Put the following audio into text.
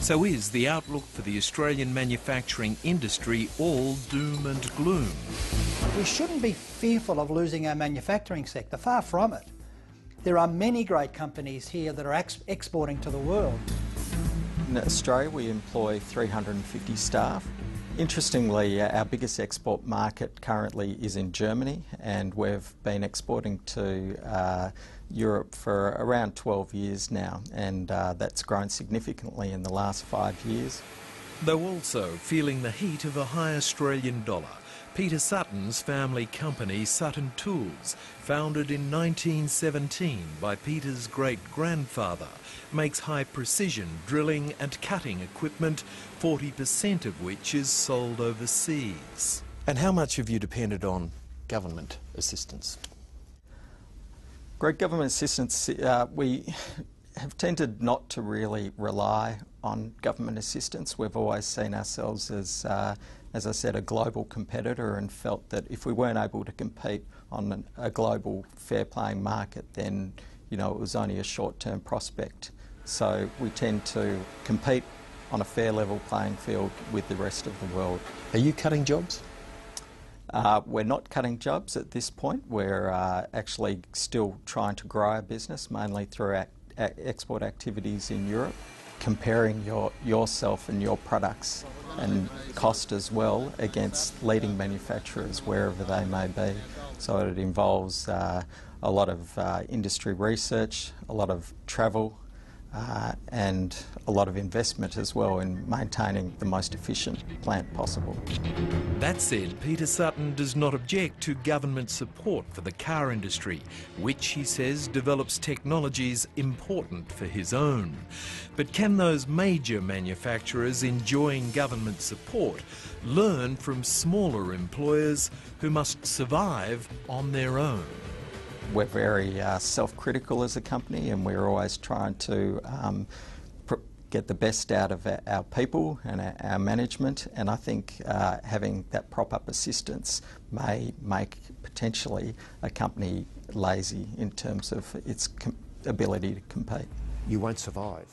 So is the outlook for the Australian manufacturing industry all doom and gloom? We shouldn't be fearful of losing our manufacturing sector, far from it. There are many great companies here that are ex exporting to the world. In Australia, we employ 350 staff. Interestingly, uh, our biggest export market currently is in Germany, and we've been exporting to uh, Europe for around 12 years now, and uh, that's grown significantly in the last five years. Though also feeling the heat of a high Australian dollar, Peter Sutton's family company, Sutton Tools, founded in 1917 by Peter's great-grandfather, makes high-precision drilling and cutting equipment, 40% of which is sold overseas. And how much have you depended on government assistance? Great government assistance, uh, we have tended not to really rely on government assistance. We've always seen ourselves as, uh, as I said, a global competitor and felt that if we weren't able to compete on a global fair playing market, then you know it was only a short-term prospect. So we tend to compete on a fair level playing field with the rest of the world. Are you cutting jobs? Uh, we're not cutting jobs at this point. We're uh, actually still trying to grow our business, mainly through ac export activities in Europe. Comparing your, yourself and your products and cost as well against leading manufacturers wherever they may be. So it involves uh, a lot of uh, industry research, a lot of travel, uh, and a lot of investment as well in maintaining the most efficient plant possible. That said, Peter Sutton does not object to government support for the car industry, which he says develops technologies important for his own. But can those major manufacturers enjoying government support learn from smaller employers who must survive on their own? We're very uh, self-critical as a company and we're always trying to um, get the best out of our people and our, management and I think uh, having that prop-up assistance may make potentially a company lazy in terms of its ability to compete. You won't survive.